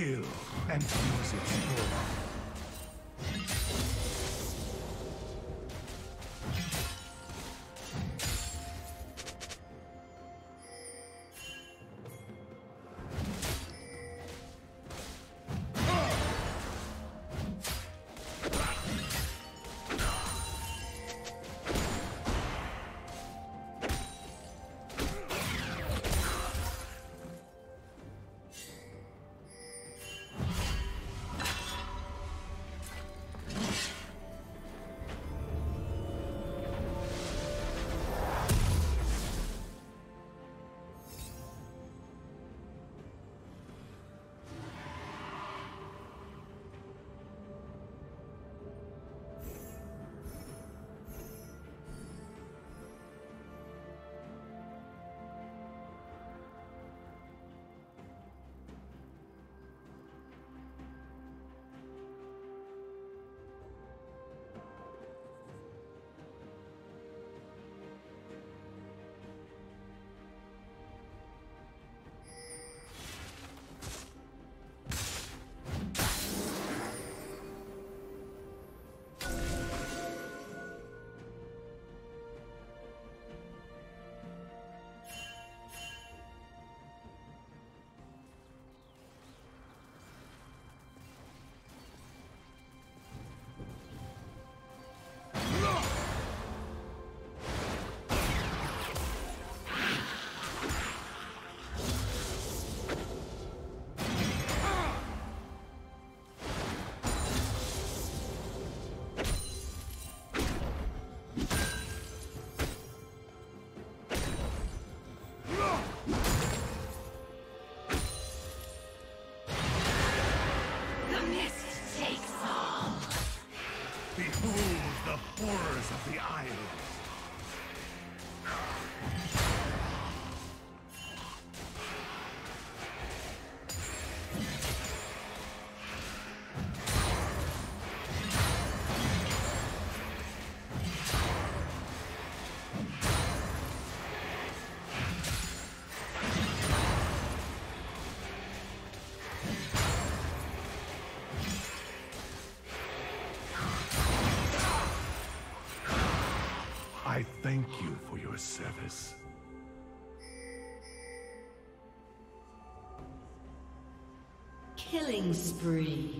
Kill and use its form. Service. Killing spree.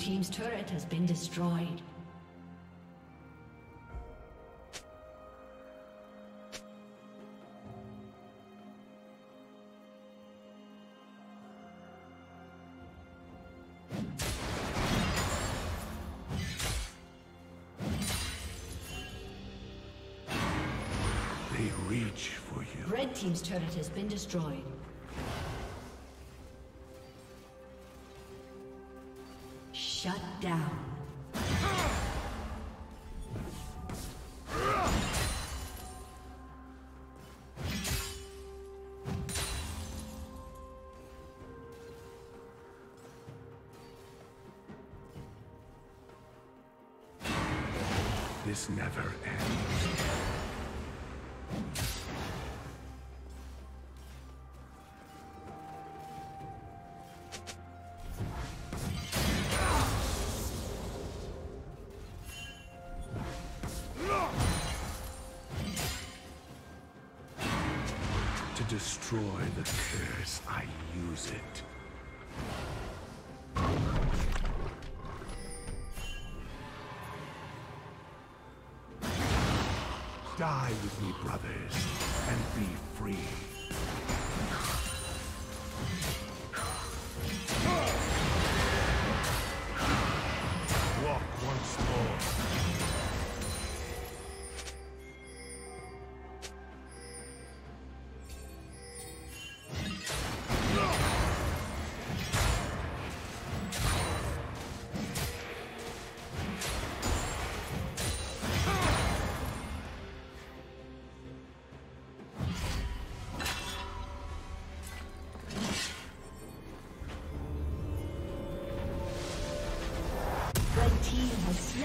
Team's turret has been destroyed. They reach for you. Red team's turret has been destroyed. This never ends.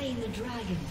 Slain the dragon.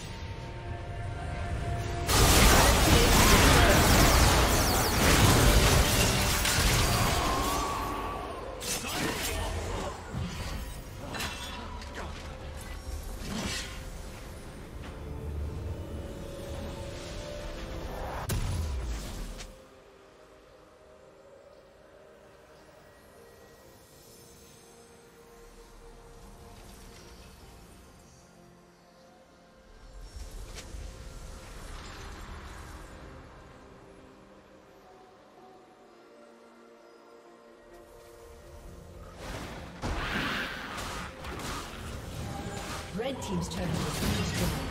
Red team's been destroyed.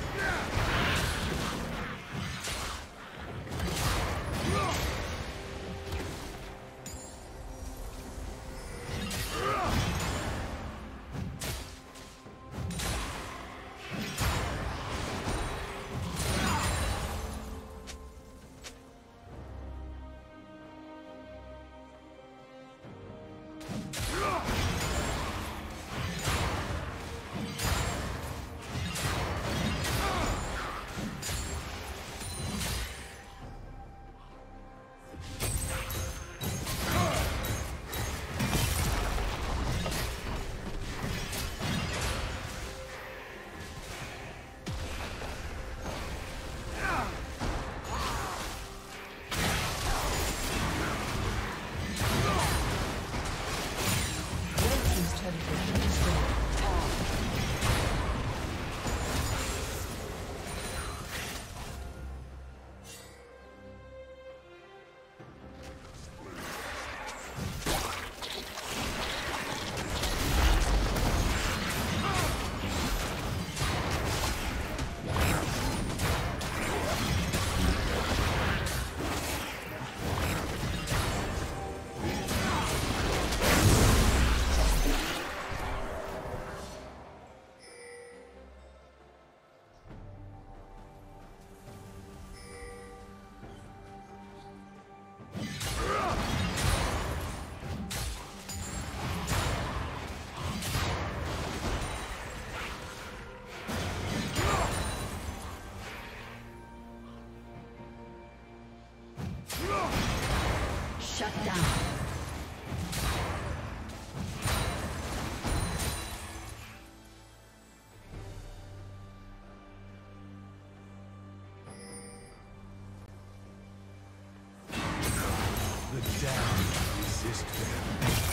The damned resist them.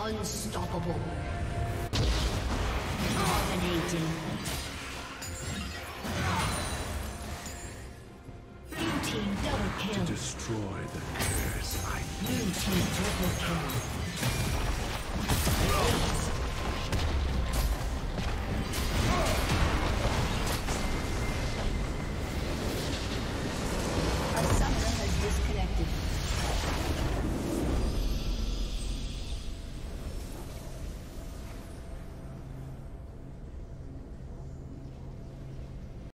Unstoppable. Dominating. Blue team double kill. To destroy the curse I Blue team triple kill.